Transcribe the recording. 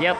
Yep.